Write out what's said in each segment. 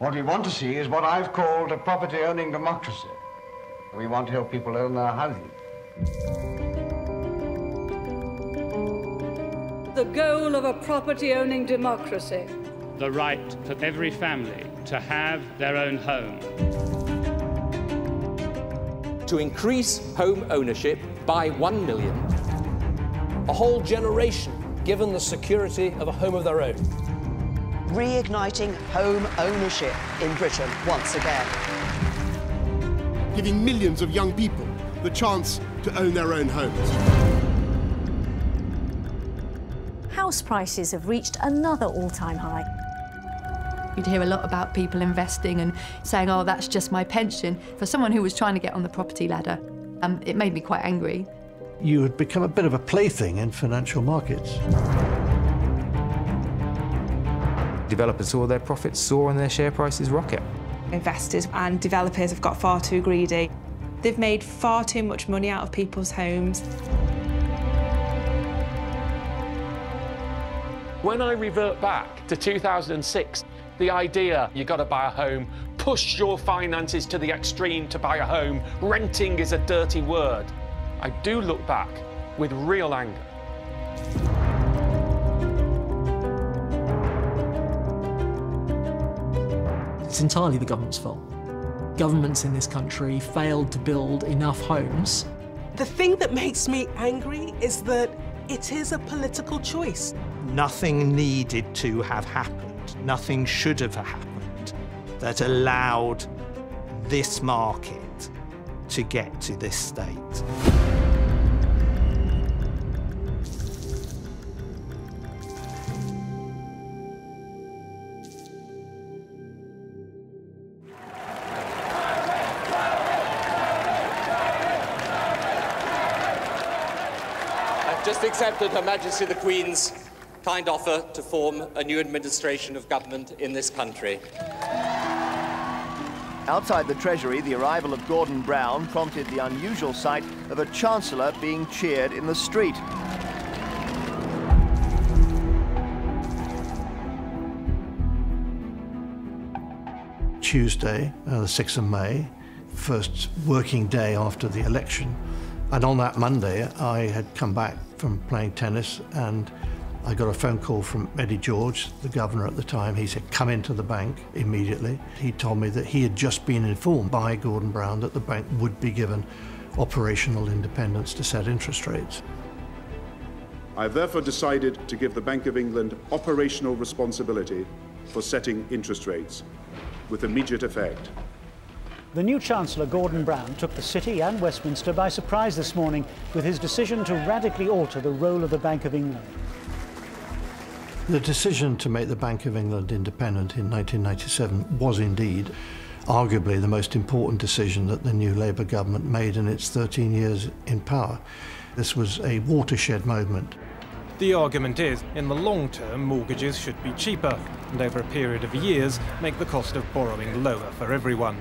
What we want to see is what I've called a property-owning democracy. We want to help people own their houses. The goal of a property-owning democracy. The right for every family to have their own home. To increase home ownership by 1 million. A whole generation given the security of a home of their own reigniting home ownership in Britain once again. Giving millions of young people the chance to own their own homes. House prices have reached another all-time high. You'd hear a lot about people investing and saying, oh, that's just my pension. For someone who was trying to get on the property ladder, um, it made me quite angry. You had become a bit of a plaything in financial markets. Developers saw their profits soar and their share prices rocket. Investors and developers have got far too greedy. They've made far too much money out of people's homes. When I revert back to 2006, the idea you got to buy a home, push your finances to the extreme to buy a home, renting is a dirty word. I do look back with real anger. It's entirely the government's fault. Governments in this country failed to build enough homes. The thing that makes me angry is that it is a political choice. Nothing needed to have happened, nothing should have happened that allowed this market to get to this state. Accepted Her Majesty the Queen's kind offer to form a new administration of government in this country. Outside the Treasury, the arrival of Gordon Brown prompted the unusual sight of a Chancellor being cheered in the street. Tuesday, uh, the 6th of May, first working day after the election. And on that Monday, I had come back from playing tennis and I got a phone call from Eddie George, the governor at the time. He said, come into the bank immediately. He told me that he had just been informed by Gordon Brown that the bank would be given operational independence to set interest rates. I have therefore decided to give the Bank of England operational responsibility for setting interest rates with immediate effect. The new Chancellor, Gordon Brown, took the City and Westminster by surprise this morning with his decision to radically alter the role of the Bank of England. The decision to make the Bank of England independent in 1997 was indeed arguably the most important decision that the new Labour government made in its 13 years in power. This was a watershed moment. The argument is, in the long term, mortgages should be cheaper, and over a period of years, make the cost of borrowing lower for everyone.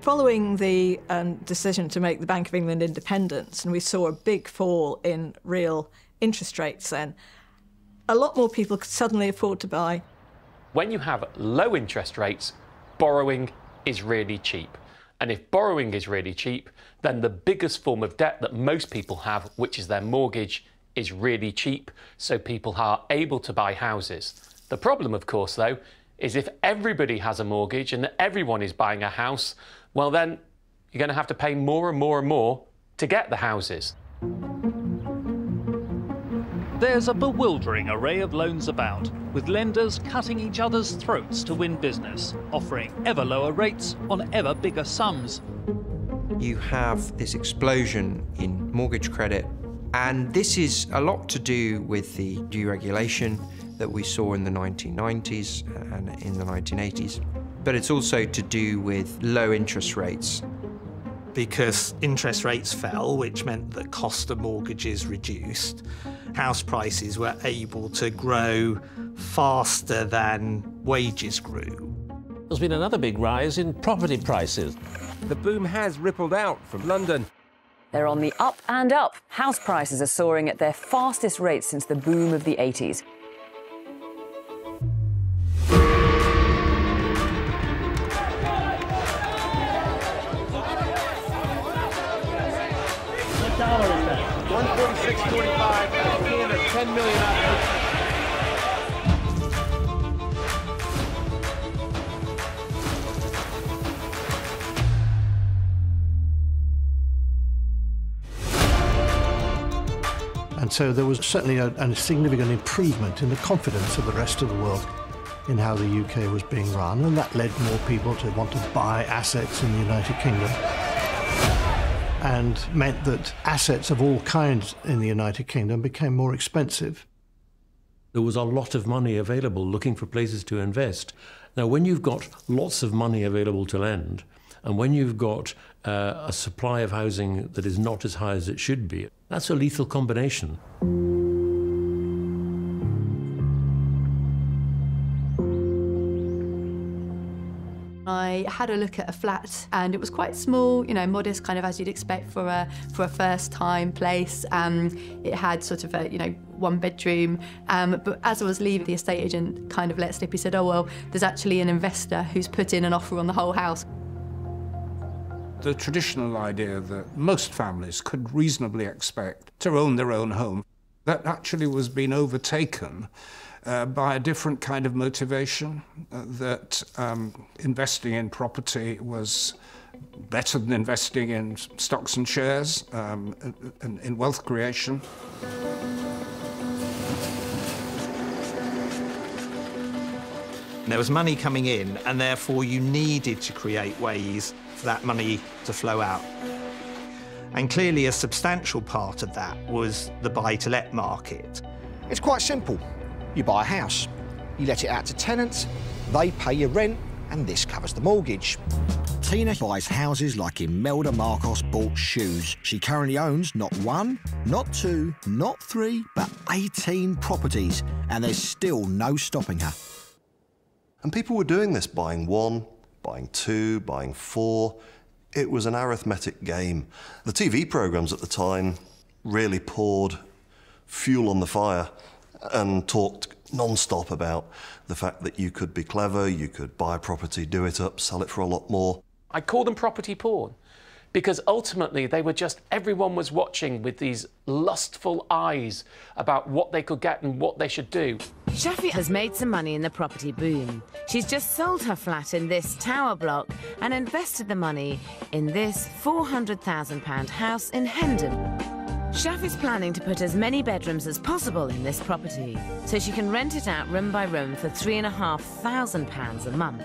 Following the um, decision to make the Bank of England independent, and we saw a big fall in real interest rates then, a lot more people could suddenly afford to buy. When you have low interest rates, borrowing is really cheap. And if borrowing is really cheap, then the biggest form of debt that most people have, which is their mortgage, is really cheap, so people are able to buy houses. The problem, of course, though, is if everybody has a mortgage and everyone is buying a house, well, then you're going to have to pay more and more and more to get the houses. There's a bewildering array of loans about, with lenders cutting each other's throats to win business, offering ever lower rates on ever bigger sums. You have this explosion in mortgage credit, and this is a lot to do with the deregulation that we saw in the 1990s and in the 1980s but it's also to do with low interest rates. Because interest rates fell, which meant the cost of mortgages reduced, house prices were able to grow faster than wages grew. There's been another big rise in property prices. The boom has rippled out from London. They're on the up and up. House prices are soaring at their fastest rate since the boom of the 80s. And so there was certainly a, a, significant improvement in the confidence of the rest of the world in how the UK was being run, and that led more people to want to buy assets in the United Kingdom. And meant that assets of all kinds in the United Kingdom became more expensive. There was a lot of money available looking for places to invest. Now, when you've got lots of money available to lend, and when you've got uh, a supply of housing that is not as high as it should be, that's a lethal combination. I had a look at a flat and it was quite small, you know, modest kind of as you'd expect for a for a first time place. Um, it had sort of a, you know, one bedroom. Um, but as I was leaving, the estate agent kind of let slip. He said, oh, well, there's actually an investor who's put in an offer on the whole house the traditional idea that most families could reasonably expect to own their own home, that actually was being overtaken uh, by a different kind of motivation, uh, that um, investing in property was better than investing in stocks and shares, um, in, in wealth creation. There was money coming in, and therefore you needed to create ways for that money to flow out. And clearly a substantial part of that was the buy-to-let market. It's quite simple. You buy a house, you let it out to tenants, they pay your rent, and this covers the mortgage. Tina buys houses like Imelda Marcos bought shoes. She currently owns not one, not two, not three, but 18 properties, and there's still no stopping her. And people were doing this, buying one, buying two, buying four. It was an arithmetic game. The TV programmes at the time really poured fuel on the fire and talked non-stop about the fact that you could be clever, you could buy a property, do it up, sell it for a lot more. I call them property porn because ultimately they were just everyone was watching with these lustful eyes about what they could get and what they should do. Shafi has made some money in the property boom. She's just sold her flat in this tower block and invested the money in this £400,000 house in Hendon. Shafi's planning to put as many bedrooms as possible in this property, so she can rent it out room by room for £3,500 a month.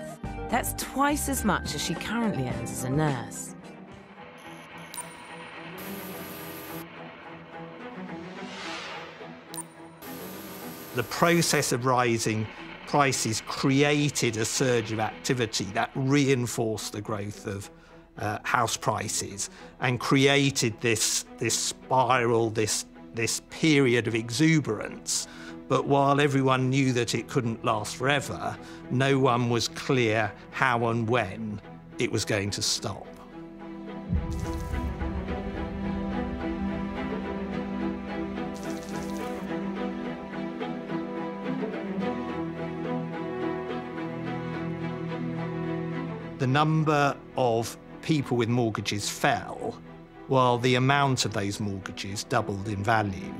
That's twice as much as she currently earns as a nurse. The process of rising prices created a surge of activity that reinforced the growth of uh, house prices and created this, this spiral, this, this period of exuberance. But while everyone knew that it couldn't last forever, no one was clear how and when it was going to stop. The number of people with mortgages fell, while the amount of those mortgages doubled in value.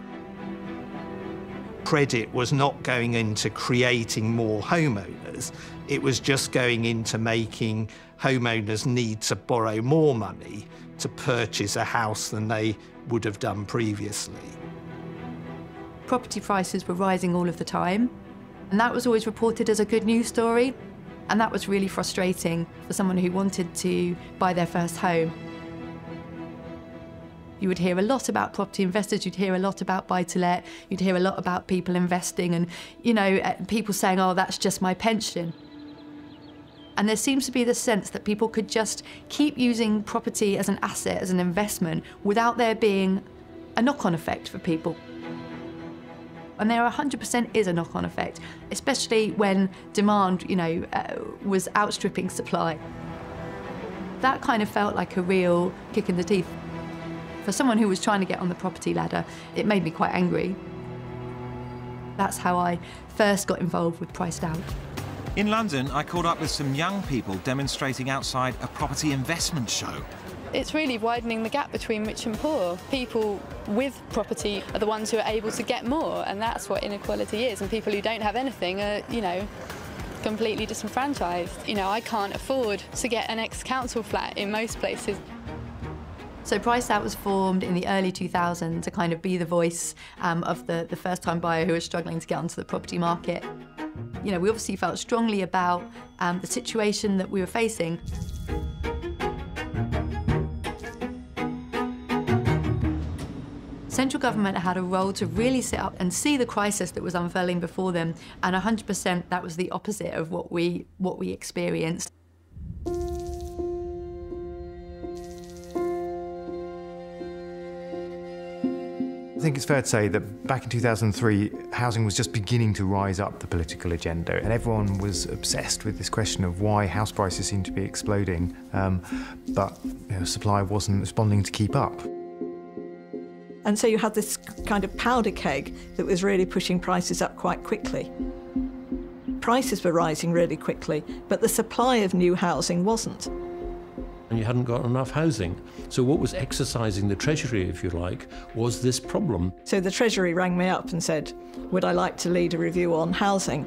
Credit was not going into creating more homeowners, it was just going into making homeowners need to borrow more money to purchase a house than they would have done previously. Property prices were rising all of the time, and that was always reported as a good news story. And that was really frustrating for someone who wanted to buy their first home. You would hear a lot about property investors, you'd hear a lot about buy to let, you'd hear a lot about people investing, and you know, uh, people saying, oh, that's just my pension. And there seems to be the sense that people could just keep using property as an asset, as an investment, without there being a knock on effect for people. And there 100% is a knock-on effect, especially when demand, you know, uh, was outstripping supply. That kind of felt like a real kick in the teeth. For someone who was trying to get on the property ladder, it made me quite angry. That's how I first got involved with Priced Out. In London, I caught up with some young people demonstrating outside a property investment show. It's really widening the gap between rich and poor. People with property are the ones who are able to get more, and that's what inequality is. And people who don't have anything are, you know, completely disenfranchised. You know, I can't afford to get an ex-council flat in most places. So Priced Out was formed in the early 2000s to kind of be the voice um, of the, the first-time buyer who was struggling to get onto the property market. You know, we obviously felt strongly about um, the situation that we were facing. Central government had a role to really sit up and see the crisis that was unfurling before them, and 100% that was the opposite of what we, what we experienced. I think it's fair to say that back in 2003, housing was just beginning to rise up the political agenda, and everyone was obsessed with this question of why house prices seemed to be exploding, um, but you know, supply wasn't responding to keep up. And so you had this kind of powder keg that was really pushing prices up quite quickly. Prices were rising really quickly, but the supply of new housing wasn't and you hadn't got enough housing. So what was exercising the Treasury, if you like, was this problem. So the Treasury rang me up and said, would I like to lead a review on housing?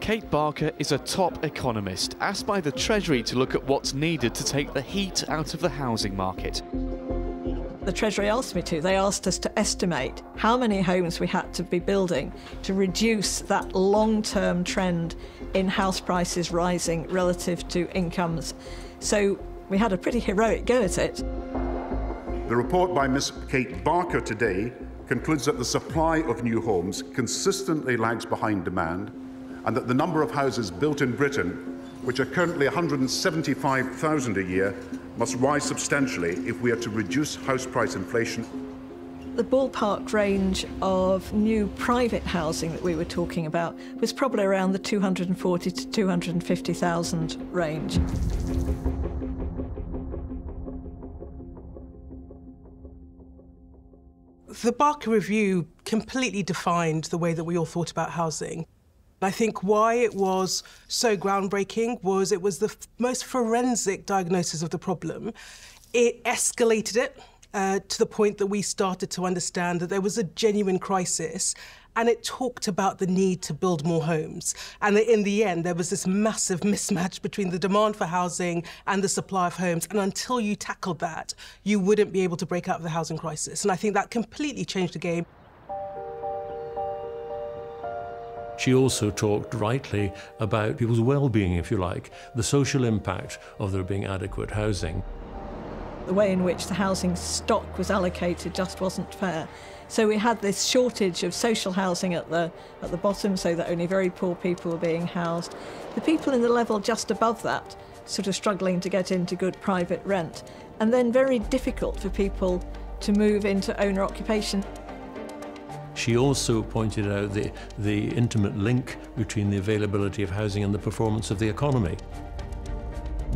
Kate Barker is a top economist, asked by the Treasury to look at what's needed to take the heat out of the housing market. The Treasury asked me to. They asked us to estimate how many homes we had to be building to reduce that long-term trend in house prices rising relative to incomes. So we had a pretty heroic go at it. The report by Ms Kate Barker today concludes that the supply of new homes consistently lags behind demand and that the number of houses built in Britain, which are currently 175,000 a year, must rise substantially if we are to reduce house price inflation. The ballpark range of new private housing that we were talking about was probably around the 240 to 250,000 range. The Barker Review completely defined the way that we all thought about housing. I think why it was so groundbreaking was it was the most forensic diagnosis of the problem. It escalated it uh, to the point that we started to understand that there was a genuine crisis and it talked about the need to build more homes. And in the end, there was this massive mismatch between the demand for housing and the supply of homes. And until you tackled that, you wouldn't be able to break out of the housing crisis. And I think that completely changed the game. She also talked rightly about people's well-being, if you like, the social impact of there being adequate housing. The way in which the housing stock was allocated just wasn't fair. So we had this shortage of social housing at the, at the bottom, so that only very poor people were being housed. The people in the level just above that sort of struggling to get into good private rent, and then very difficult for people to move into owner occupation. She also pointed out the, the intimate link between the availability of housing and the performance of the economy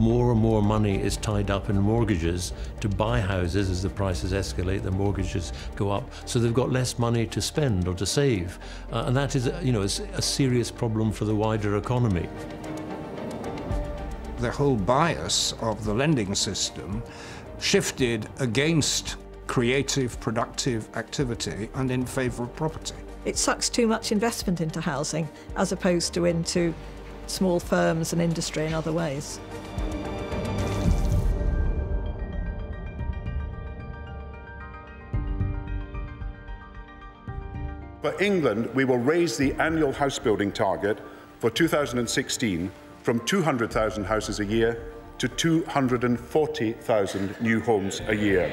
more and more money is tied up in mortgages to buy houses as the prices escalate, the mortgages go up. So they've got less money to spend or to save. Uh, and that is, you know, a serious problem for the wider economy. The whole bias of the lending system shifted against creative, productive activity and in favour of property. It sucks too much investment into housing as opposed to into small firms and industry in other ways. For England, we will raise the annual house building target for 2016 from 200,000 houses a year to 240,000 new homes a year.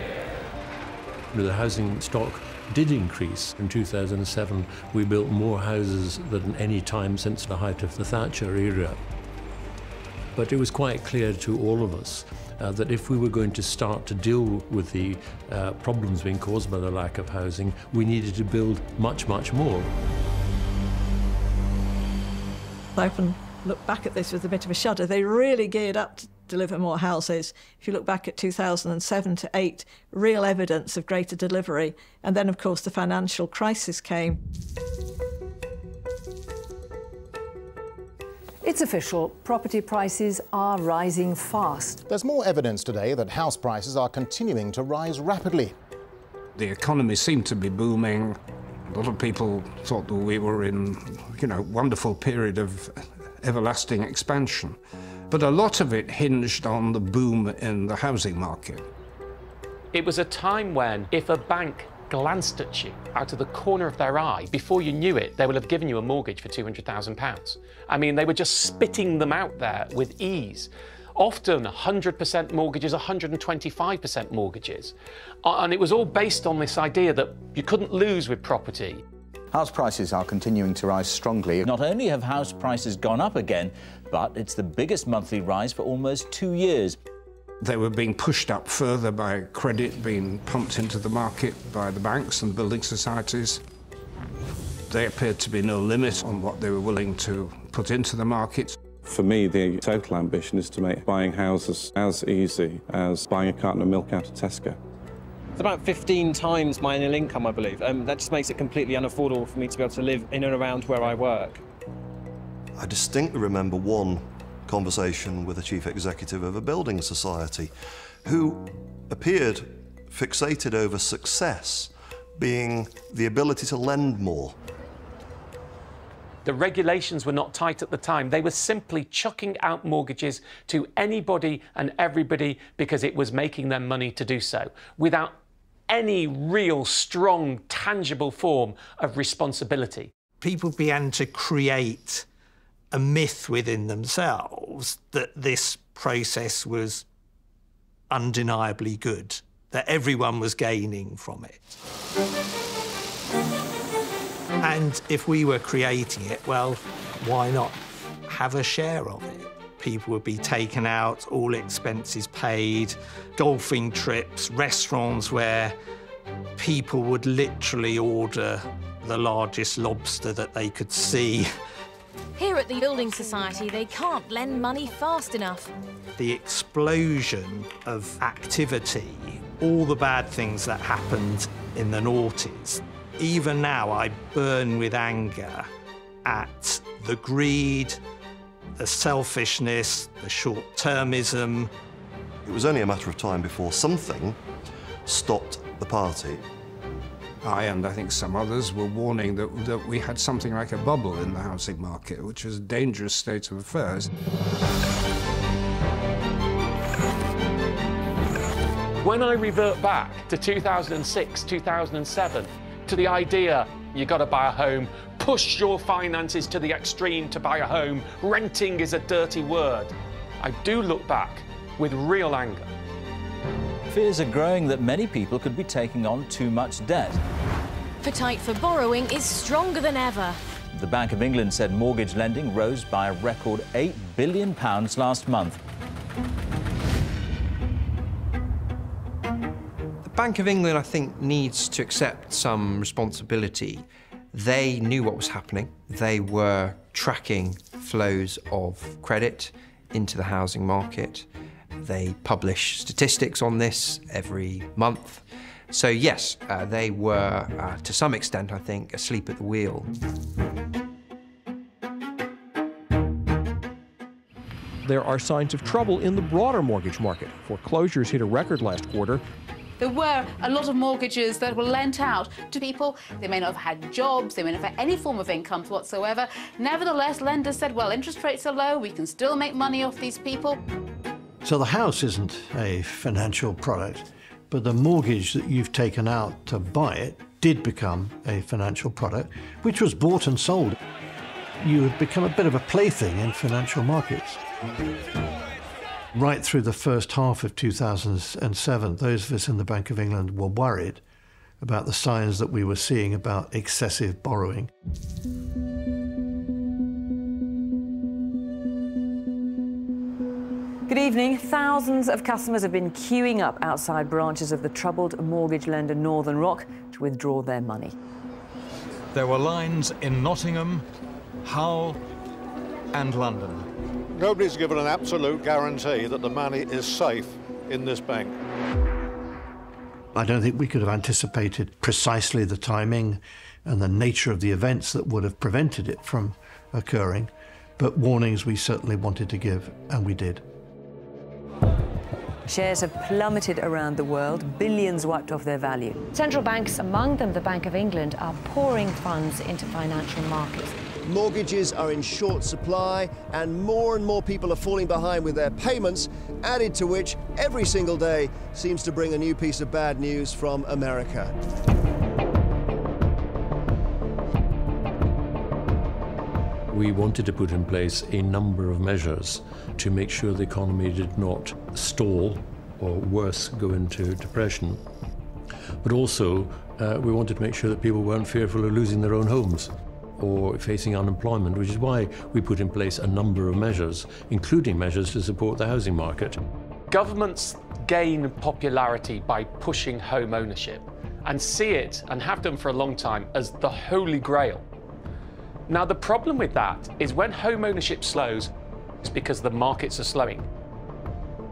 The housing stock did increase. In 2007, we built more houses than any time since the height of the Thatcher era. But it was quite clear to all of us uh, that if we were going to start to deal with the uh, problems being caused by the lack of housing, we needed to build much, much more. I often look back at this with a bit of a shudder. They really geared up to deliver more houses. If you look back at 2007 to 8, real evidence of greater delivery. And then, of course, the financial crisis came. It's official, property prices are rising fast. There's more evidence today that house prices are continuing to rise rapidly. The economy seemed to be booming. A lot of people thought that we were in, you know, wonderful period of everlasting expansion. But a lot of it hinged on the boom in the housing market. It was a time when if a bank glanced at you out of the corner of their eye, before you knew it, they would have given you a mortgage for £200,000. I mean, they were just spitting them out there with ease. Often 100% mortgages, 125% mortgages. And it was all based on this idea that you couldn't lose with property. House prices are continuing to rise strongly. Not only have house prices gone up again, but it's the biggest monthly rise for almost two years. They were being pushed up further by credit being pumped into the market by the banks and building societies. There appeared to be no limit on what they were willing to put into the market. For me, the total ambition is to make buying houses as easy as buying a carton of milk out of Tesco. It's about 15 times my annual income, I believe. Um, that just makes it completely unaffordable for me to be able to live in and around where I work. I distinctly remember one conversation with a chief executive of a building society who appeared fixated over success being the ability to lend more. The regulations were not tight at the time. They were simply chucking out mortgages to anybody and everybody because it was making them money to do so without any real strong, tangible form of responsibility. People began to create a myth within themselves that this process was undeniably good, that everyone was gaining from it. And if we were creating it, well, why not have a share of it? People would be taken out, all expenses paid, golfing trips, restaurants where people would literally order the largest lobster that they could see Here at the Building Society, they can't lend money fast enough. The explosion of activity, all the bad things that happened in the noughties. Even now, I burn with anger at the greed, the selfishness, the short termism. It was only a matter of time before something stopped the party I and I think some others were warning that, that we had something like a bubble in the housing market, which was a dangerous state of affairs. When I revert back to 2006, 2007, to the idea you got to buy a home, push your finances to the extreme to buy a home, renting is a dirty word, I do look back with real anger. Fears are growing that many people could be taking on too much debt. Appetite for borrowing is stronger than ever. The Bank of England said mortgage lending rose by a record £8 billion last month. The Bank of England, I think, needs to accept some responsibility. They knew what was happening. They were tracking flows of credit into the housing market. They publish statistics on this every month. So yes, uh, they were, uh, to some extent, I think, asleep at the wheel. There are signs of trouble in the broader mortgage market. Foreclosures hit a record last quarter. There were a lot of mortgages that were lent out to people. They may not have had jobs, they may not have had any form of income whatsoever. Nevertheless, lenders said, well, interest rates are low, we can still make money off these people. So the house isn't a financial product, but the mortgage that you've taken out to buy it did become a financial product, which was bought and sold. You had become a bit of a plaything in financial markets. Right through the first half of 2007, those of us in the Bank of England were worried about the signs that we were seeing about excessive borrowing. Good evening. Thousands of customers have been queuing up outside branches of the troubled mortgage lender Northern Rock to withdraw their money. There were lines in Nottingham, Hull, and London. Nobody's given an absolute guarantee that the money is safe in this bank. I don't think we could have anticipated precisely the timing and the nature of the events that would have prevented it from occurring. but warnings we certainly wanted to give, and we did. Shares have plummeted around the world, billions wiped off their value. Central banks, among them the Bank of England, are pouring funds into financial markets. Mortgages are in short supply, and more and more people are falling behind with their payments, added to which every single day seems to bring a new piece of bad news from America. We wanted to put in place a number of measures to make sure the economy did not stall or worse, go into depression. But also, uh, we wanted to make sure that people weren't fearful of losing their own homes or facing unemployment, which is why we put in place a number of measures, including measures to support the housing market. Governments gain popularity by pushing home ownership and see it, and have done for a long time, as the holy grail. Now, the problem with that is when home ownership slows, it's because the markets are slowing.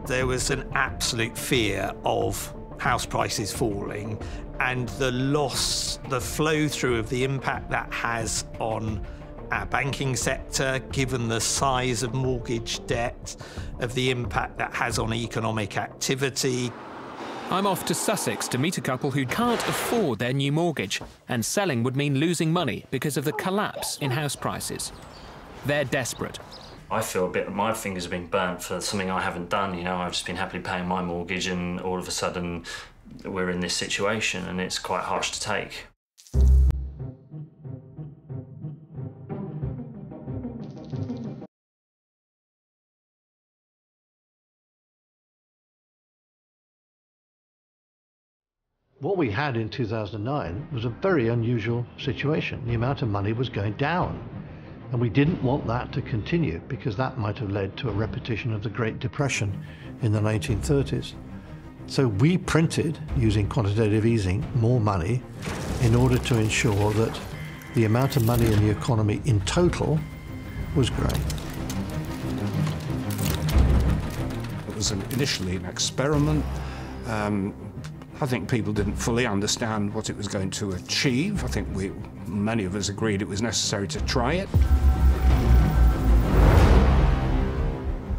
There was an absolute fear of house prices falling and the loss, the flow through of the impact that has on our banking sector, given the size of mortgage debt, of the impact that has on economic activity. I'm off to Sussex to meet a couple who can't afford their new mortgage, and selling would mean losing money because of the collapse in house prices. They're desperate. I feel a bit my fingers have been burnt for something I haven't done. You know, I've just been happily paying my mortgage, and all of a sudden, we're in this situation, and it's quite harsh to take. What we had in 2009 was a very unusual situation. The amount of money was going down. And we didn't want that to continue because that might have led to a repetition of the Great Depression in the 1930s. So we printed, using quantitative easing, more money in order to ensure that the amount of money in the economy in total was growing. It was an, initially an experiment. Um, I think people didn't fully understand what it was going to achieve. I think we, many of us agreed it was necessary to try it.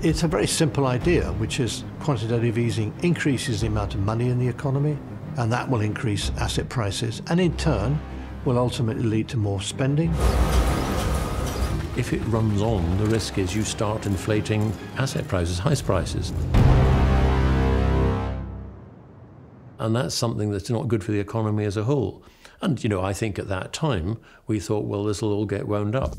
It's a very simple idea, which is quantitative easing increases the amount of money in the economy, and that will increase asset prices, and in turn will ultimately lead to more spending. If it runs on, the risk is you start inflating asset prices, house prices. And that's something that's not good for the economy as a whole. And, you know, I think at that time we thought, well, this will all get wound up.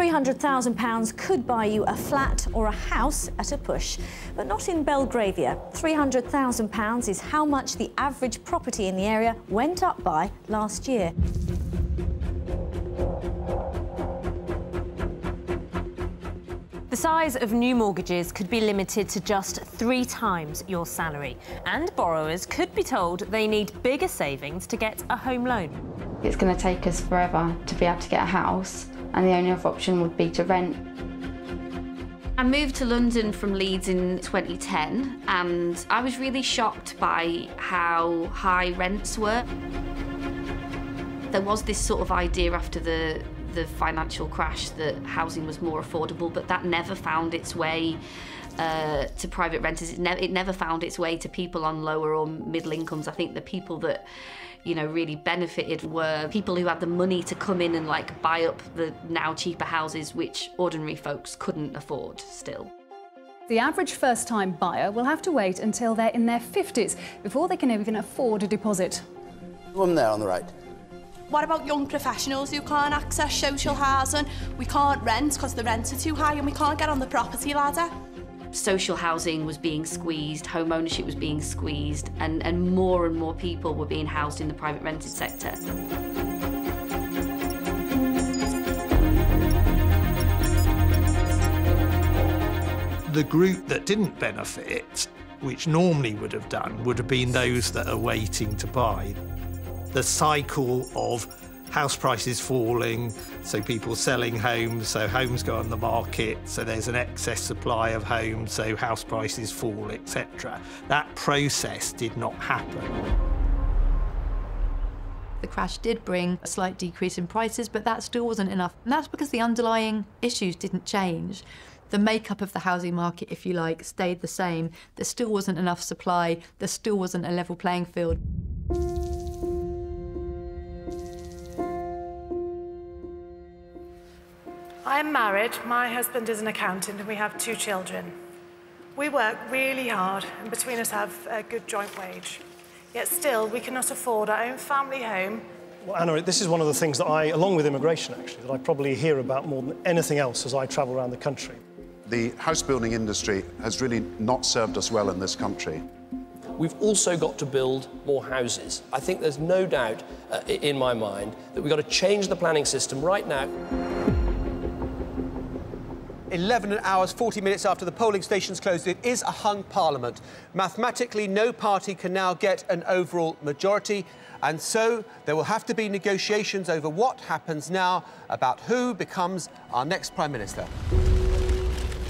£300,000 could buy you a flat or a house at a push, but not in Belgravia. £300,000 is how much the average property in the area went up by last year. The size of new mortgages could be limited to just three times your salary, and borrowers could be told they need bigger savings to get a home loan. It's going to take us forever to be able to get a house, and the only other option would be to rent. I moved to London from Leeds in 2010 and I was really shocked by how high rents were. There was this sort of idea after the the financial crash that housing was more affordable, but that never found its way uh, to private renters. It, ne it never found its way to people on lower or middle incomes. I think the people that you know really benefited were people who had the money to come in and like buy up the now cheaper houses which ordinary folks couldn't afford still. The average first-time buyer will have to wait until they're in their 50s before they can even afford a deposit. One there on the right. What about young professionals who can't access social housing? We can't rent because the rents are too high and we can't get on the property ladder. Social housing was being squeezed, home ownership was being squeezed, and, and more and more people were being housed in the private rented sector. The group that didn't benefit, which normally would have done, would have been those that are waiting to buy the cycle of house prices falling, so people selling homes, so homes go on the market, so there's an excess supply of homes, so house prices fall, etc. That process did not happen. The crash did bring a slight decrease in prices, but that still wasn't enough. And that's because the underlying issues didn't change. The makeup of the housing market, if you like, stayed the same. There still wasn't enough supply, there still wasn't a level playing field. I'm married, my husband is an accountant, and we have two children. We work really hard, and between us have a good joint wage. Yet still, we cannot afford our own family home. Well, Anna, this is one of the things that I, along with immigration actually, that I probably hear about more than anything else as I travel around the country. The house building industry has really not served us well in this country. We've also got to build more houses. I think there's no doubt uh, in my mind that we've got to change the planning system right now. 11 hours 40 minutes after the polling stations closed, it is a hung parliament. Mathematically, no party can now get an overall majority, and so there will have to be negotiations over what happens now about who becomes our next Prime Minister.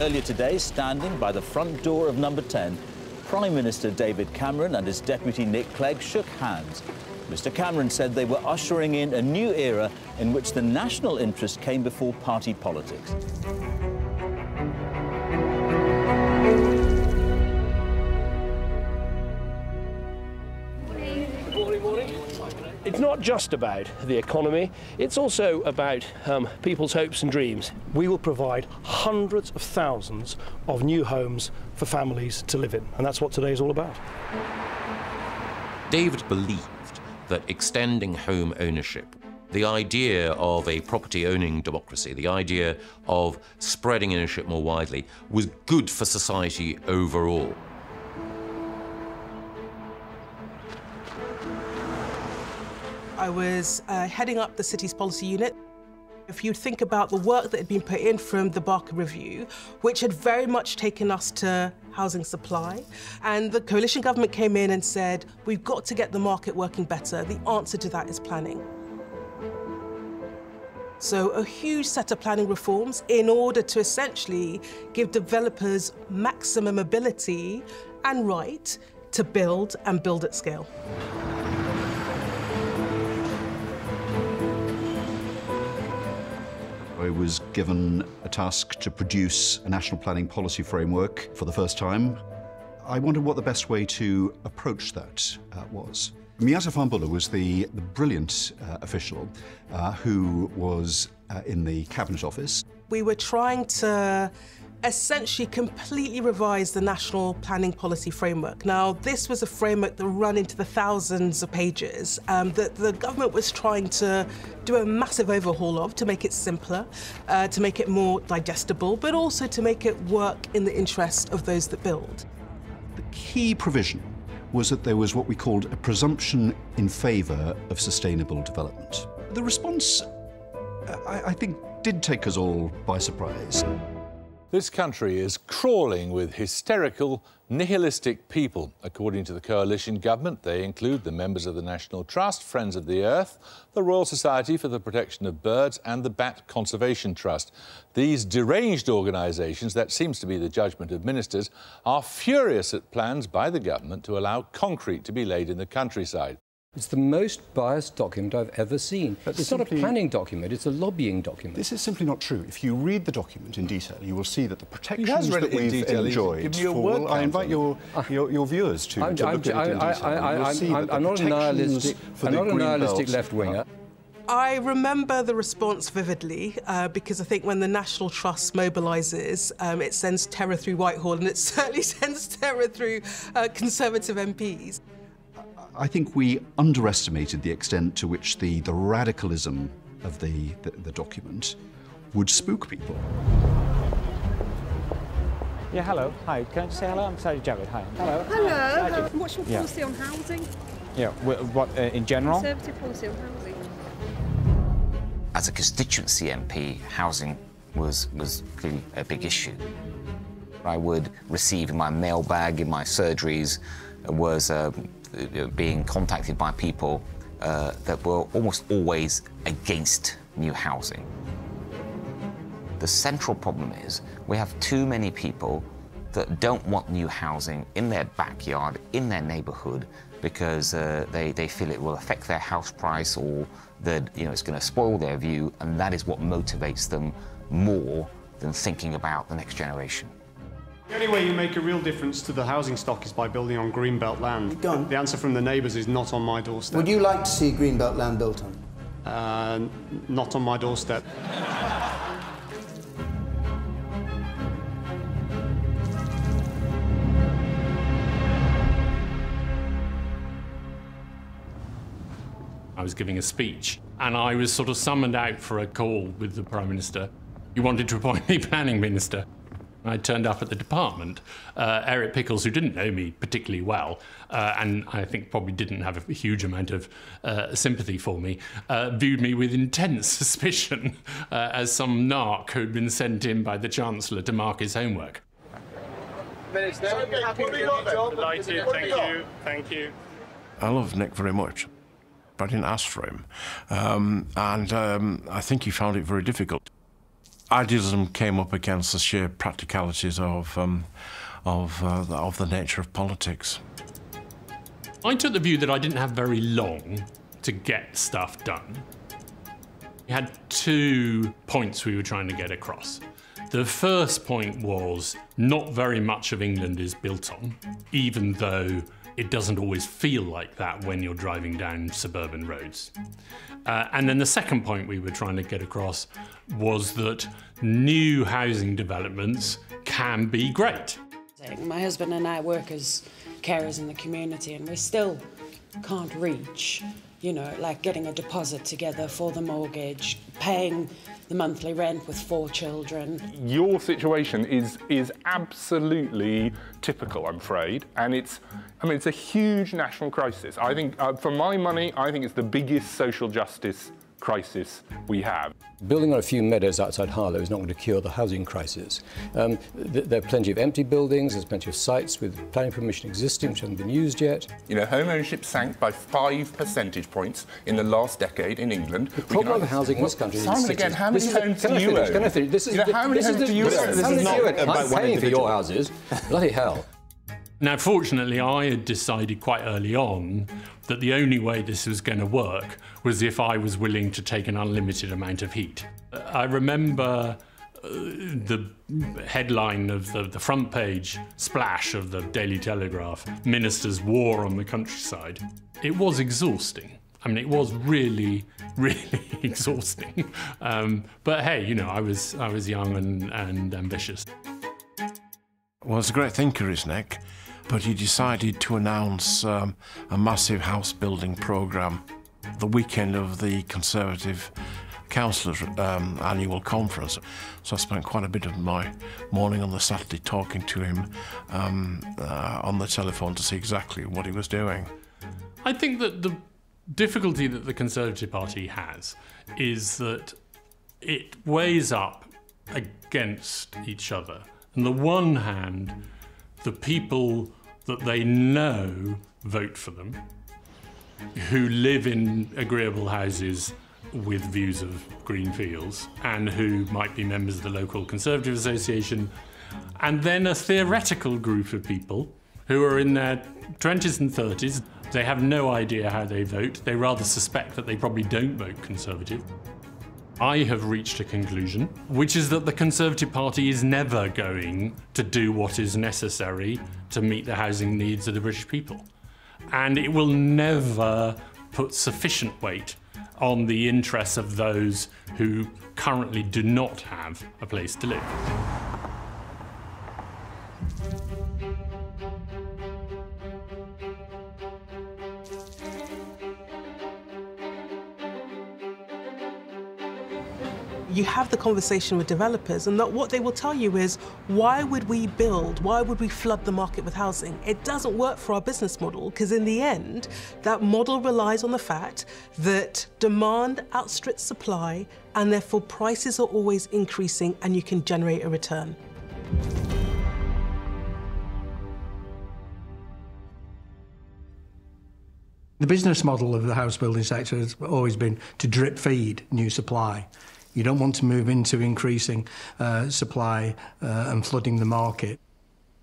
Earlier today, standing by the front door of number 10, Prime Minister David Cameron and his deputy Nick Clegg shook hands. Mr Cameron said they were ushering in a new era in which the national interest came before party politics. It's not just about the economy, it's also about um, people's hopes and dreams. We will provide hundreds of thousands of new homes for families to live in, and that's what today is all about. David believed that extending home ownership, the idea of a property owning democracy, the idea of spreading ownership more widely, was good for society overall. I was uh, heading up the city's policy unit. If you think about the work that had been put in from the Barker Review, which had very much taken us to housing supply, and the coalition government came in and said, we've got to get the market working better. The answer to that is planning. So a huge set of planning reforms in order to essentially give developers maximum ability and right to build and build at scale. I was given a task to produce a national planning policy framework for the first time. I wondered what the best way to approach that uh, was. Miatta Fahnbulleh was the, the brilliant uh, official uh, who was uh, in the Cabinet Office. We were trying to essentially completely revise the National Planning Policy Framework. Now, this was a framework that ran into the thousands of pages um, that the government was trying to do a massive overhaul of to make it simpler, uh, to make it more digestible, but also to make it work in the interest of those that build. The key provision was that there was what we called a presumption in favour of sustainable development. The response, uh, I, I think, did take us all by surprise. This country is crawling with hysterical, nihilistic people. According to the coalition government, they include the members of the National Trust, Friends of the Earth, the Royal Society for the Protection of Birds, and the Bat Conservation Trust. These deranged organisations, that seems to be the judgment of ministers, are furious at plans by the government to allow concrete to be laid in the countryside. It's the most biased document I've ever seen. But it's not a planning document, it's a lobbying document. This is simply not true. If you read the document in detail, you will see that the protections read that it we've detail. enjoyed... Give me your for- I invite your, your, your viewers to, I'm, to I'm, look at it in detail. I- You will I- see I'm, that the I'm not a protections nihilistic, I'm not a nihilistic left-winger. I remember the response vividly uh, because I think when the National Trust mobilises, um, it sends terror through Whitehall and it certainly sends terror through uh, Conservative MPs. I think we underestimated the extent to which the, the radicalism of the, the, the document would spook people. Yeah, hello. Hi, can I just say hello? I'm Sajid Javid. Hi. Hello. Hello. Hi, what's your Yeah. policy on housing? Yeah, what, uh, in general? Conservative policy on housing. As a constituency MP, housing was, was clearly a big issue. I would receive in my mailbag, in my surgeries, was uh, being contacted by people uh, that were almost always against new housing. The central problem is we have too many people that don't want new housing in their backyard, in their neighborhood, because uh, they, they feel it will affect their house price or that you know it's going to spoil their view, and that is what motivates them more than thinking about the next generation. The only way you make a real difference to the housing stock is by building on greenbelt land. Go. The answer from the neighbours is not on my doorstep. Would you like to see greenbelt land built on? Uh, not on my doorstep. I was giving a speech, and I was sort of summoned out for a call with the Prime Minister. He wanted to appoint me Planning Minister. I turned up at the department. Uh, Eric Pickles, who didn't know me particularly well, uh, and I think probably didn't have a huge amount of uh, sympathy for me, uh, viewed me with intense suspicion uh, as some narc who'd been sent in by the Chancellor to mark his homework. minister, Minutes now. Delighted, thank you, thank you. I love Nick very much, but I didn't ask for him. Um, and um, I think he found it very difficult. Idealism came up against the sheer practicalities of, um, of, uh, of the nature of politics. I took the view that I didn't have very long to get stuff done. We had two points we were trying to get across. The first point was not very much of England is built on, even though it doesn't always feel like that when you're driving down suburban roads. Uh, and then the second point we were trying to get across was that new housing developments can be great. My husband and I work as carers in the community, and we still can't reach, you know, like getting a deposit together for the mortgage, paying the monthly rent with four children. Your situation is is absolutely typical, I'm afraid, and it's, I mean, it's a huge national crisis. I think, uh, for my money, I think it's the biggest social justice crisis we have. Building on a few meadows outside Harlow is not going to cure the housing crisis. Um, th there are plenty of empty buildings, there's plenty of sites with planning permission existing which haven't been used yet. You know, home ownership sank by five percentage points in the last decade in England. The problem with housing in this country is Simon, again, how many homes do you own? Can I finish? This is, you know, how many this homes is, do you this, own? This, is not about I'm paying for your houses. Bloody hell. Now, fortunately, I had decided quite early on that the only way this was going to work was if I was willing to take an unlimited amount of heat. I remember uh, the headline of the, the front page splash of the Daily Telegraph Minister's War on the Countryside. It was exhausting. I mean, it was really, really exhausting. Um, but hey, you know, I was, I was young and, and ambitious. Well, it's a great thinker, is Nick, but he decided to announce um, a massive house building programme the weekend of the Conservative Councillors um, annual conference. So I spent quite a bit of my morning on the Saturday talking to him um, uh, on the telephone to see exactly what he was doing. I think that the difficulty that the Conservative Party has is that it weighs up against each other. On the one hand, the people that they know vote for them, who live in agreeable houses with views of green fields, and who might be members of the local Conservative Association, and then a theoretical group of people who are in their 20s and 30s. They have no idea how they vote. They rather suspect that they probably don't vote Conservative. I have reached a conclusion, which is that the Conservative Party is never going to do what is necessary to meet the housing needs of the British people. And it will never put sufficient weight on the interests of those who currently do not have a place to live. You have the conversation with developers, and what they will tell you is, why would we build? Why would we flood the market with housing? It doesn't work for our business model because, in the end, that model relies on the fact that demand outstrips supply, and therefore prices are always increasing, and you can generate a return. The business model of the house building sector has always been to drip feed new supply. You don't want to move into increasing uh, supply uh, and flooding the market.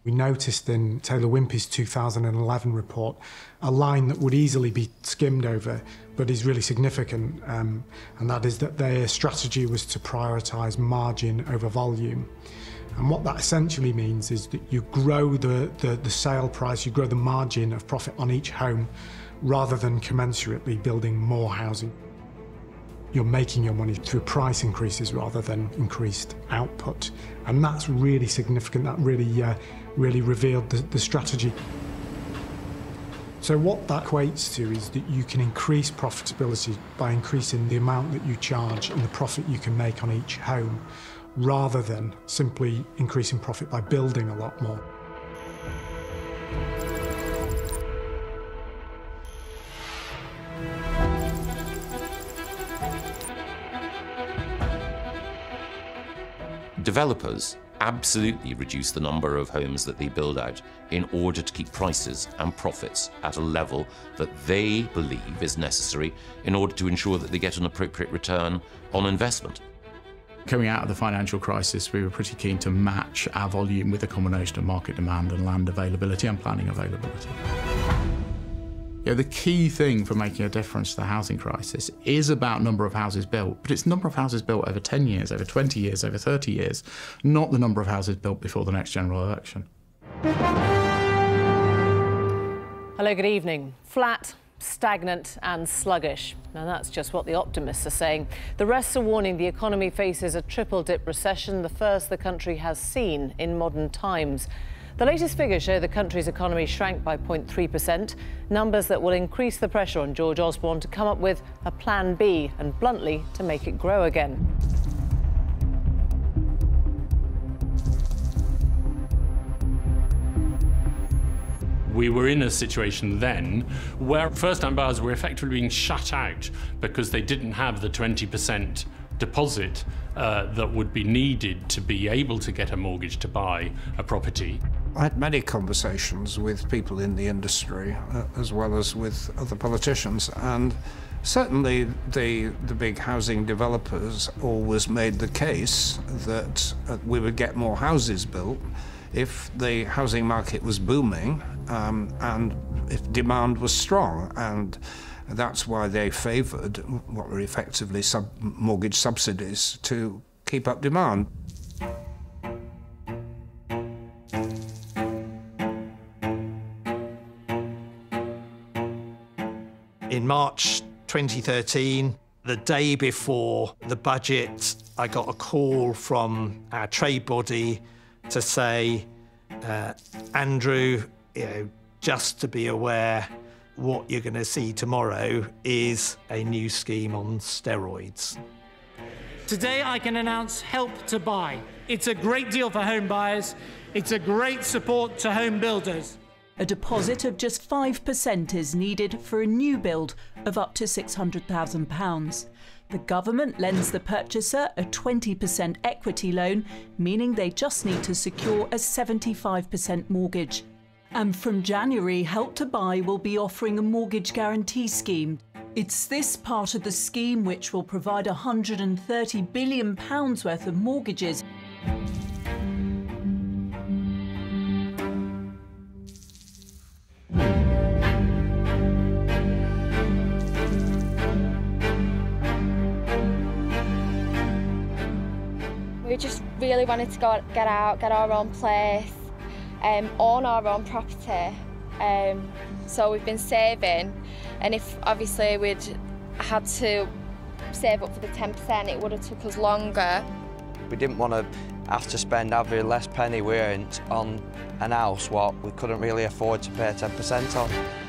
We noticed in Taylor Wimpey's 2011 report a line that would easily be skimmed over, but is really significant, um, and that is that their strategy was to prioritise margin over volume. And what that essentially means is that you grow the, the, the sale price, you grow the margin of profit on each home rather than commensurately building more housing. You're making your money through price increases rather than increased output. And that's really significant. That really, uh, really revealed the, the strategy. So what that equates to is that you can increase profitability by increasing the amount that you charge and the profit you can make on each home, rather than simply increasing profit by building a lot more. Developers absolutely reduce the number of homes that they build out in order to keep prices and profits at a level that they believe is necessary in order to ensure that they get an appropriate return on investment. Coming out of the financial crisis, we were pretty keen to match our volume with a combination of market demand and land availability and planning availability. You know, the key thing for making a difference to the housing crisis is about number of houses built, but it's number of houses built over 10 years, over 20 years, over 30 years, not the number of houses built before the next general election. Hello, good evening. Flat, stagnant and sluggish. Now that's just what the optimists are saying. The rest are warning the economy faces a triple dip recession, the first the country has seen in modern times. The latest figures show the country's economy shrank by 0.3%, numbers that will increase the pressure on George Osborne to come up with a plan B and bluntly to make it grow again. we were in a situation then where first time buyers were effectively being shut out because they didn't have the 20% deposit uh, that would be needed to be able to get a mortgage to buy a property. I had many conversations with people in the industry uh, as well as with other politicians, and certainly the, the big housing developers always made the case that uh, we would get more houses built if the housing market was booming um, and if demand was strong. And that's why they favoured what were effectively sub mortgage subsidies to keep up demand. In March 2013, the day before the budget, I got a call from our trade body to say, uh, Andrew, you know, just to be aware, what you're going to see tomorrow is a new scheme on steroids. Today I can announce Help to Buy. It's a great deal for home buyers. It's a great support to home builders. A deposit of just 5% is needed for a new build of up to £600,000. The government lends the purchaser a 20% equity loan, meaning they just need to secure a 75% mortgage. And from January, Help to Buy will be offering a mortgage guarantee scheme. It's this part of the scheme which will provide £130 billion worth of mortgages We just really wanted to go, get out, get our own place, um, own our own property. Um, so we've been saving, and if obviously we'd had to save up for the 10%, it would have took us longer. We didn't want to have to spend every last penny we earned on an house what we couldn't really afford to pay 10% on.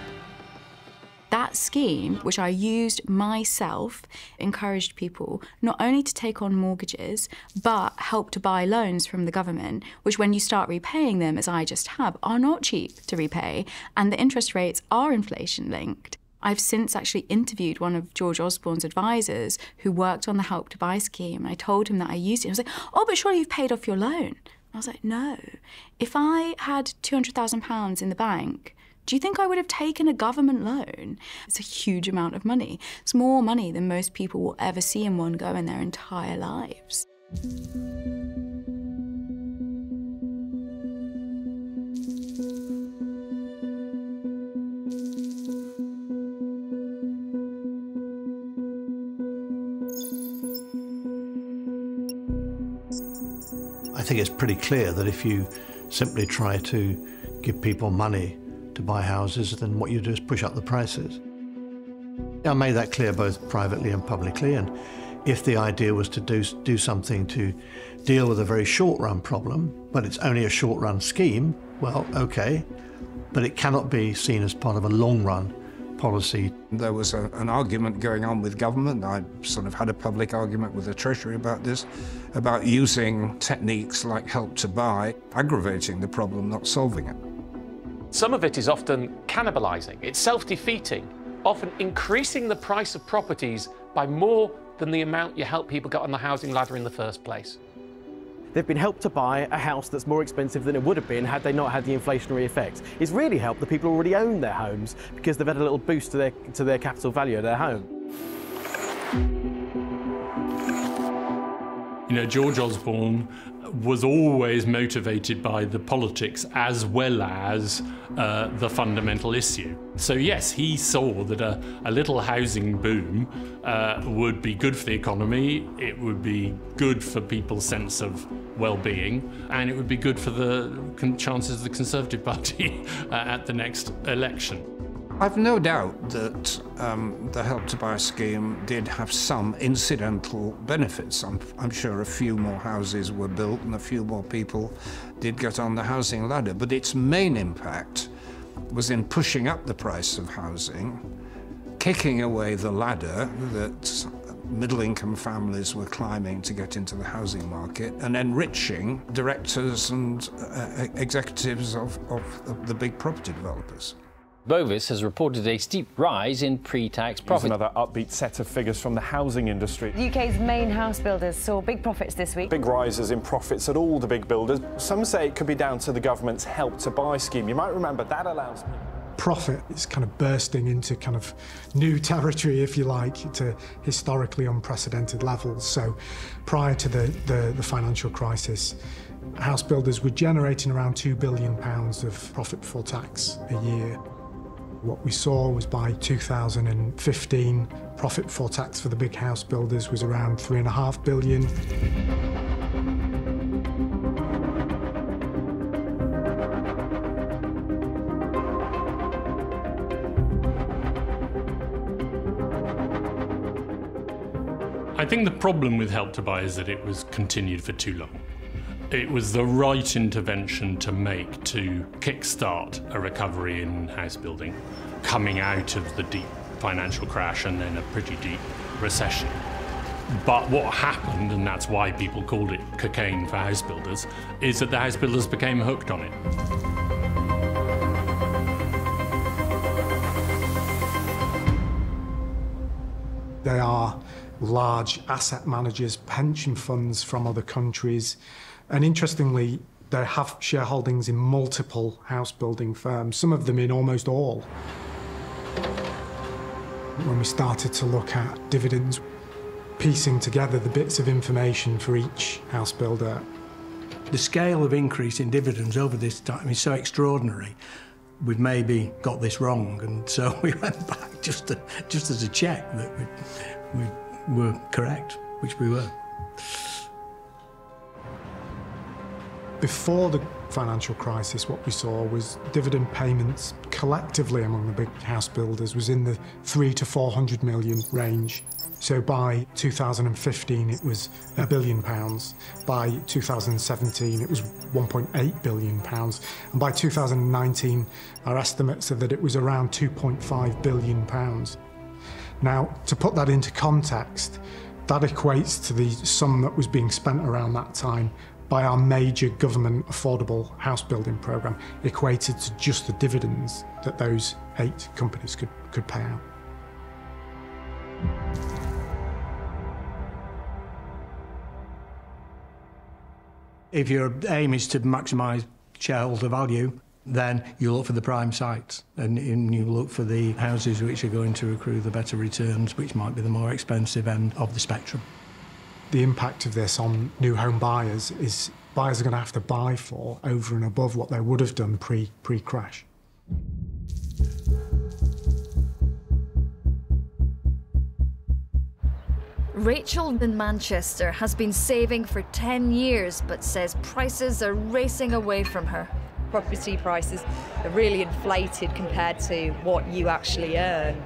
That scheme, which I used myself, encouraged people not only to take on mortgages, but help to buy loans from the government, which, when you start repaying them, as I just have, are not cheap to repay, and the interest rates are inflation linked. I've since actually interviewed one of George Osborne's advisors who worked on the Help to Buy scheme. And I told him that I used it. I was like, oh, but surely you've paid off your loan. I was like, no. If I had £200,000 in the bank, do you think I would have taken a government loan? It's a huge amount of money. It's more money than most people will ever see in one go in their entire lives. I think it's pretty clear that if you simply try to give people money to buy houses, then what you do is push up the prices. I made that clear both privately and publicly, and if the idea was to do, do something to deal with a very short run problem, but it's only a short run scheme, well, okay, but it cannot be seen as part of a long run policy. There was a, an argument going on with government. I sort of had a public argument with the Treasury about this, about using techniques like help to buy, aggravating the problem, not solving it. Some of it is often cannibalizing, it's self defeating, often increasing the price of properties by more than the amount you help people get on the housing ladder in the first place. They've been helped to buy a house that's more expensive than it would have been had they not had the inflationary effects. It's really helped the people who already own their homes because they've had a little boost to their, to their capital value of their home. You know, George Osborne was always motivated by the politics as well as uh, the fundamental issue. So, yes, he saw that a, a little housing boom uh, would be good for the economy, it would be good for people's sense of well being, and it would be good for the chances of the Conservative Party uh, at the next election. I've no doubt that um, the Help to Buy scheme did have some incidental benefits. I'm, I'm, sure a few more houses were built and a few more people did get on the housing ladder, but its main impact was in pushing up the price of housing, kicking away the ladder that middle income families were climbing to get into the housing market, and enriching directors and uh, executives of, of, of the big property developers. Bovis has reported a steep rise in pre-tax profits. another upbeat set of figures from the housing industry. The UK's main house builders saw big profits this week. Big rises in profits at all the big builders. Some say it could be down to the government's Help to Buy scheme. You might remember that allows profit is kind of bursting into kind of new territory, if you like, to historically unprecedented levels. So prior to the, the, the financial crisis, house builders were generating around £2 billion of profit before tax a year. What we saw was by 2015, profit before tax for the big house builders was around three and a half billion. I think the problem with Help to Buy is that it was continued for too long. It was the right intervention to make to kickstart a recovery in house building, coming out of the deep financial crash and then a pretty deep recession. But what happened, and that's why people called it cocaine for house builders, is that the house builders became hooked on it. They are large asset managers, pension funds from other countries, and interestingly, they have shareholdings in multiple house building firms, some of them in almost all. When we started to look at dividends, piecing together the bits of information for each house builder. The scale of increase in dividends over this time is so extraordinary. We've maybe got this wrong, and so we went back just to, just as a check that we, we were correct, which we were. Before the financial crisis, what we saw was dividend payments collectively among the big house builders was in the three to 400 million range. So by 2015, it was a billion pounds. By 2017, it was 1.8 billion pounds. And by 2019, our estimates are that it was around 2.5 billion pounds. Now, to put that into context, that equates to the sum that was being spent around that time by our major government affordable house building programme equated to just the dividends that those eight companies could, could pay out. If your aim is to maximise shareholder value, then you look for the prime sites and, and you look for the houses which are going to accrue the better returns, which might be the more expensive end of the spectrum the impact of this on new home buyers is buyers are going to have to buy for over and above what they would have done pre pre crash. Rachel in Manchester has been saving for 10 years but says prices are racing away from her. Property prices are really inflated compared to what you actually earn.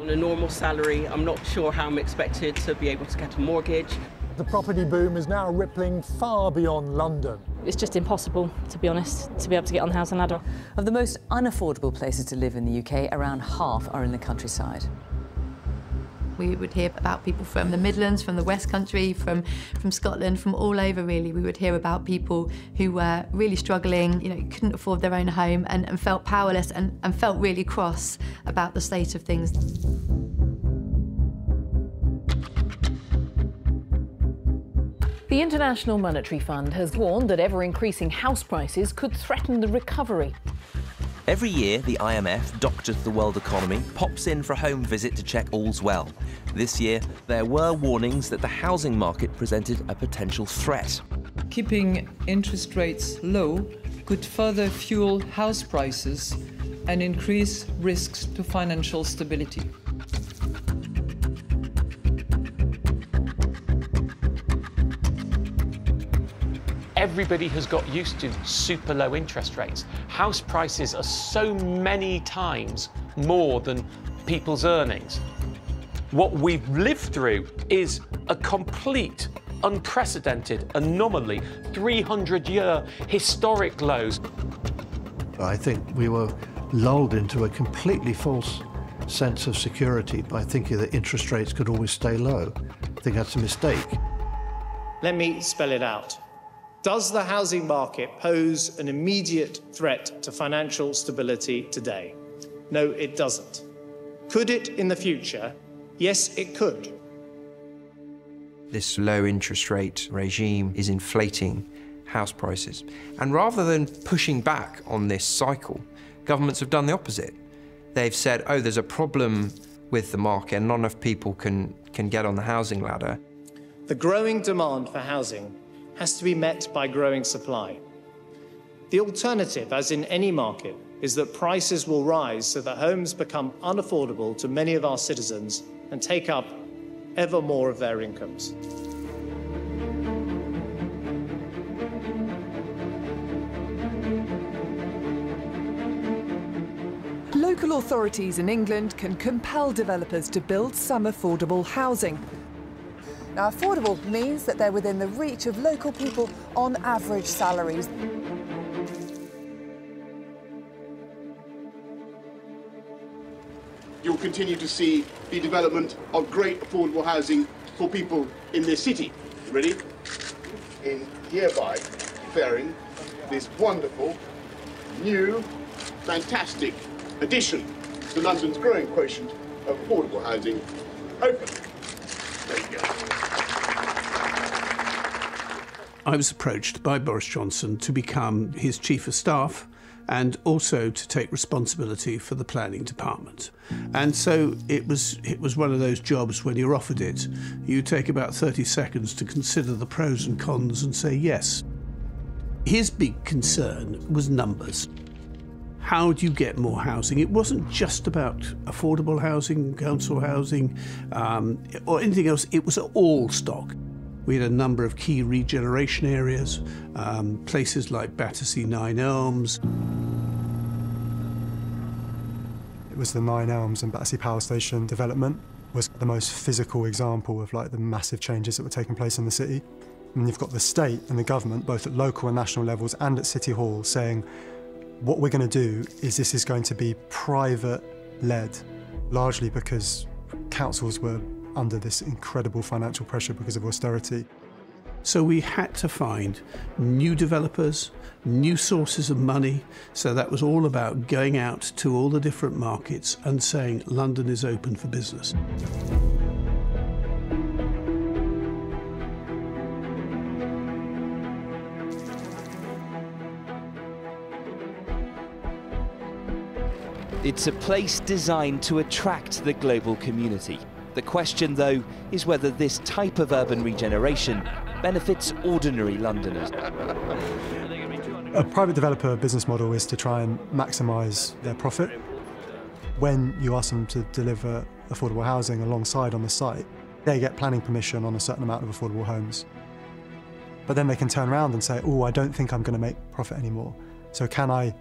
On a normal salary, I'm not sure how I'm expected to be able to get a mortgage. The property boom is now rippling far beyond London. It's just impossible, to be honest, to be able to get on the housing ladder. Of the most unaffordable places to live in the UK, around half are in the countryside. We would hear about people from the Midlands, from the West Country, from, from Scotland, from all over really. We would hear about people who were really struggling, you know, couldn't afford their own home and, and felt powerless and, and felt really cross about the state of things. The International Monetary Fund has warned that ever increasing house prices could threaten the recovery. Every year, the IMF doctors the world economy, pops in for a home visit to check all's well. This year, there were warnings that the housing market presented a potential threat. Keeping interest rates low could further fuel house prices and increase risks to financial stability. Everybody has got used to super low interest rates. House prices are so many times more than people's earnings. What we've lived through is a complete unprecedented anomaly, 300 year historic lows. I think we were lulled into a completely false sense of security by thinking that interest rates could always stay low. I think that's a mistake. Let me spell it out. Does the housing market pose an immediate threat to financial stability today? No, it doesn't. Could it in the future? Yes, it could. This low interest rate regime is inflating house prices. And rather than pushing back on this cycle, governments have done the opposite. They've said, oh, there's a problem with the market, and not enough people can, can get on the housing ladder. The growing demand for housing has to be met by growing supply. The alternative, as in any market, is that prices will rise so that homes become unaffordable to many of our citizens and take up ever more of their incomes. Local authorities in England can compel developers to build some affordable housing now, affordable means that they're within the reach of local people on average salaries. You'll continue to see the development of great affordable housing for people in this city. Ready? In hereby declaring this wonderful, new, fantastic addition to London's growing quotient of affordable housing open. I was approached by Boris Johnson to become his chief of staff and also to take responsibility for the planning department. And so it was it was one of those jobs when you're offered it, you take about 30 seconds to consider the pros and cons and say yes. His big concern was numbers. How do you get more housing? It wasn't just about affordable housing, council housing, um, or anything else. It was all stock. We had a number of key regeneration areas, um, places like Battersea Nine Elms. It was the Nine Elms and Battersea Power Station development was the most physical example of like the massive changes that were taking place in the city. And you've got the state and the government, both at local and national levels and at City Hall, saying what we're going to do is this is going to be private led, largely because councils were under this incredible financial pressure because of austerity. So we had to find new developers, new sources of money. So that was all about going out to all the different markets and saying London is open for business. It's a place designed to attract the global community. The question, though, is whether this type of urban regeneration benefits ordinary Londoners. A private developer business model is to try and maximise their profit. When you ask them to deliver affordable housing alongside on the site, They get planning permission on a certain amount of affordable homes. But then they can turn around and say, oh, I don't think I'm going to make profit anymore. So can I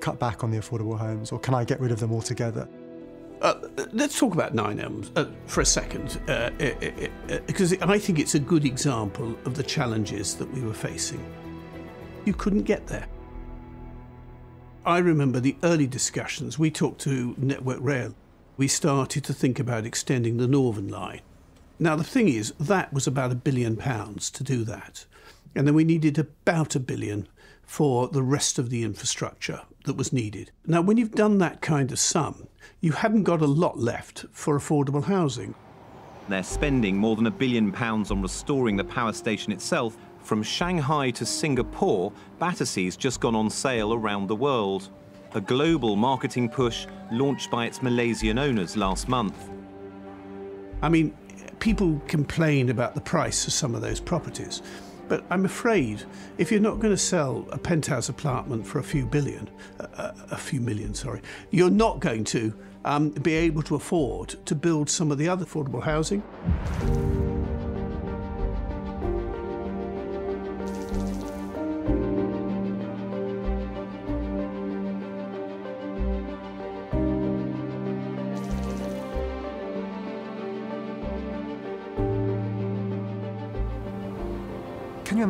cut back on the affordable homes or can I get rid of them altogether? Uh, let's talk about Nine Elms uh, for a second, uh, because I think it's a good example of the challenges that we were facing. You couldn't get there. I remember the early discussions. We talked to Network Rail. We started to think about extending the Northern Line. Now, the thing is, that was about a billion pounds to do that. And then we needed about a billion for the rest of the infrastructure that was needed. Now, when you've done that kind of sum, you haven't got a lot left for affordable housing. They're spending more than a billion pounds on restoring the power station itself. From Shanghai to Singapore, Battersea's just gone on sale around the world. A global marketing push launched by its Malaysian owners last month. I mean, people complain about the price of some of those properties. But I'm afraid if you're not going to sell a penthouse apartment for a few billion, uh, a few million, sorry, you're not going to um, be able to afford to build some of the other affordable housing.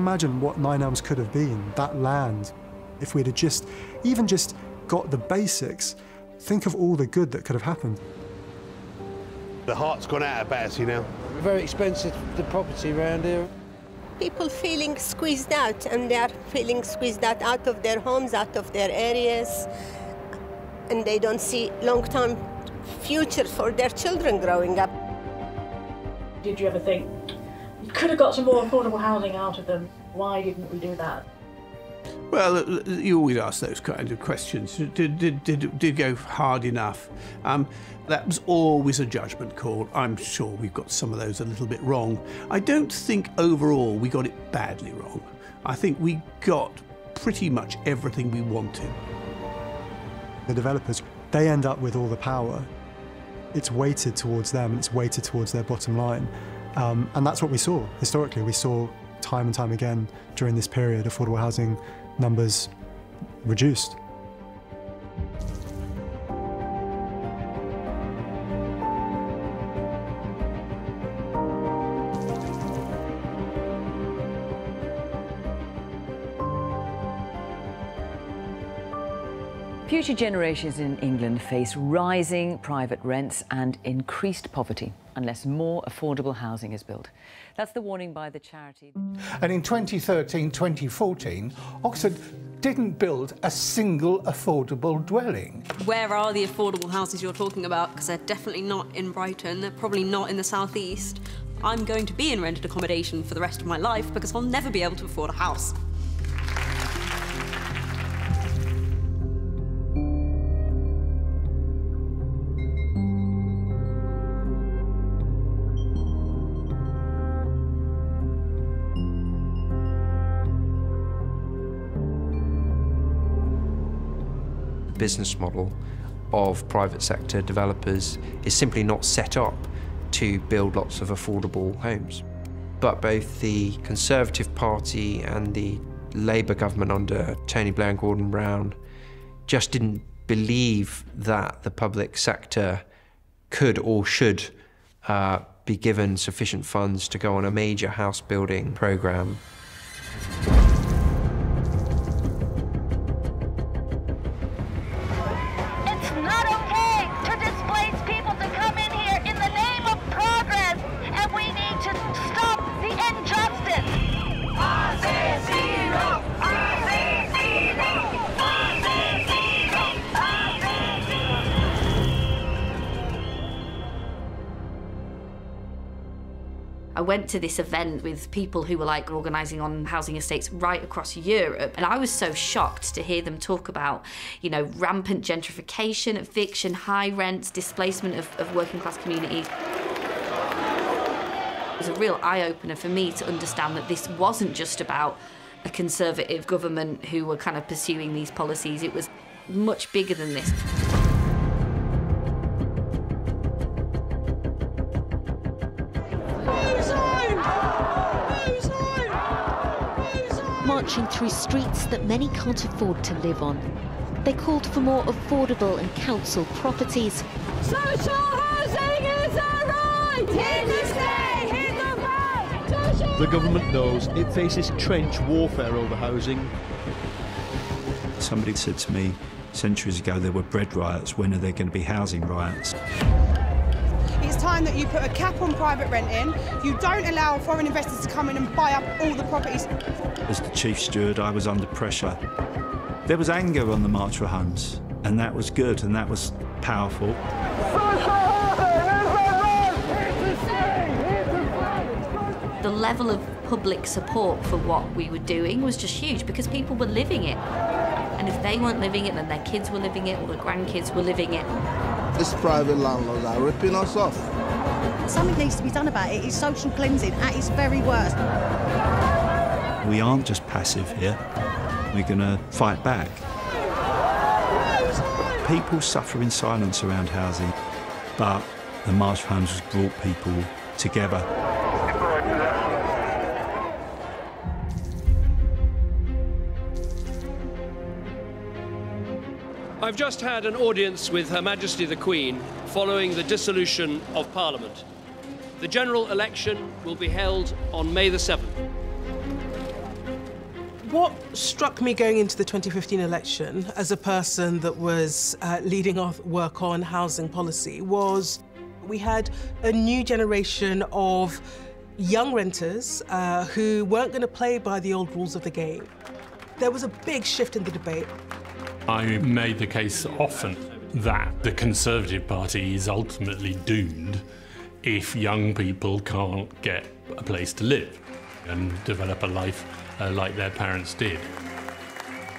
Imagine what Nine Elms could have been, that land, if we'd have just, even just got the basics? Think of all the good that could have happened. The heart's gone out of Battersea now. Very expensive, the property around here. People feeling squeezed out, and they are feeling squeezed out out of their homes, out of their areas, and they don't see long-term future for their children growing up. Did you ever think could have got some more affordable housing out of them. Why didn't we do that? Well, uh, you always ask those kind of questions. Did, did, did, did go hard enough? Um, that was always a judgment call. I'm sure we've got some of those a little bit wrong. I don't think overall we got it badly wrong. I think we got pretty much everything we wanted. The developers, they end up with all the power. It's weighted towards them, it's weighted towards their bottom line. Um, and that's what we saw historically. We saw time and time again during this period affordable housing numbers reduced. Future generations in England face rising private rents and increased poverty unless more affordable housing is built. That's the warning by the charity. And in 2013 2014, Oxford didn't build a single affordable dwelling. Where are the affordable houses you're talking about? Because they're definitely not in Brighton, they're probably not in the southeast. I'm going to be in rented accommodation for the rest of my life because I'll never be able to afford a house. Business model of private sector developers is simply not set up to build lots of affordable homes. But both the Conservative Party and the Labour government under Tony Blair and Gordon Brown just didn't believe that the public sector could or should uh, be given sufficient funds to go on a major house building programme. Went to this event with people who were like organising on housing estates right across Europe, and I was so shocked to hear them talk about, you know, rampant gentrification, eviction, high rents, displacement of, of working class communities. It was a real eye opener for me to understand that this wasn't just about a conservative government who were kind of pursuing these policies, it was much bigger than this. Marching through streets that many can't afford to live on. They called for more affordable and council properties. Social housing is a right! Here to stay! Here to fight! The government knows it faces trench warfare over housing. Somebody said to me centuries ago there were bread riots. When are there going to be housing riots? It's time that you put a cap on private renting. You don't allow foreign investors to come in and buy up all the properties. As the chief steward, I was under pressure. There was anger on the March for Homes, and that was good and that was powerful. The level of public support for what we were doing was just huge because people were living it. And if they weren't living it, then their kids were living it or their grandkids were living it. These private landlords are ripping us off. Something needs to be done about it. It's social cleansing at its very worst. We aren't just passive here. We're going to fight back. People suffer in silence around housing, but the March for Homes has brought people together. I've just had an audience with Her Majesty the Queen following the dissolution of Parliament. The general election will be held on May the 7th. What struck me going into the 2015 election as a person that was uh, leading off work on housing policy was we had a new generation of young renters uh, who weren't going to play by the old rules of the game. There was a big shift in the debate. I made the case often that the Conservative Party is ultimately doomed if young people can't get a place to live and develop a life uh, like their parents did.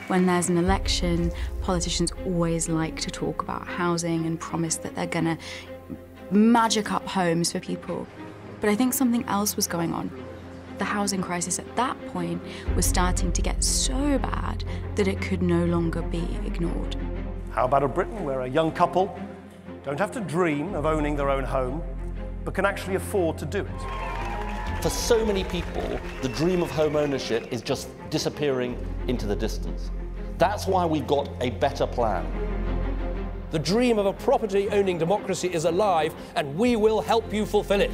When there's an election, politicians always like to talk about housing and promise that they're going to magic up homes for people. But I think something else was going on. The housing crisis at that point was starting to get so bad that it could no longer be ignored. How about a Britain where a young couple don't have to dream of owning their own home, but can actually afford to do it? For so many people, the dream of home ownership is just disappearing into the distance. That's why we've got a better plan. The dream of a property owning democracy is alive, and we will help you fulfill it.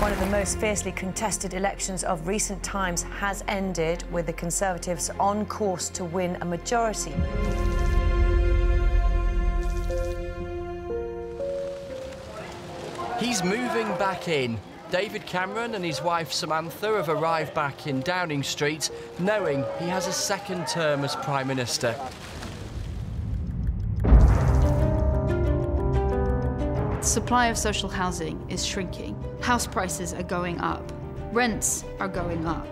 One of the most fiercely contested elections of recent times has ended with the Conservatives on course to win a majority. He's moving back in. David Cameron and his wife Samantha have arrived back in Downing Street, knowing he has a second term as Prime Minister. The Supply of social housing is shrinking. House prices are going up. Rents are going up.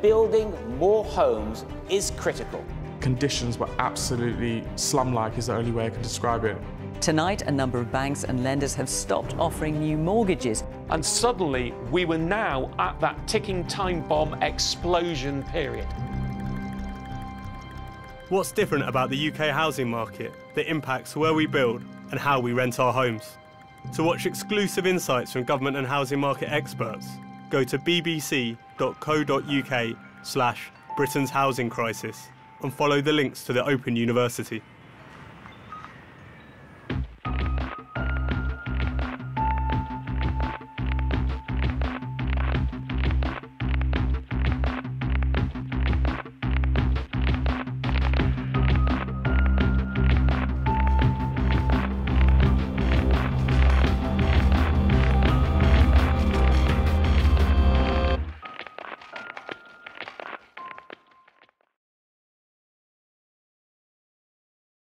Building more homes is critical. Conditions were absolutely slum-like is the only way I can describe it. Tonight, a number of banks and lenders have stopped offering new mortgages. And suddenly, we were now at that ticking time bomb explosion period. What's different about the UK housing market that impacts where we build and how we rent our homes? To watch exclusive insights from government and housing market experts, go to bbc.co.uk slash Britain's housing crisis and follow the links to the Open University.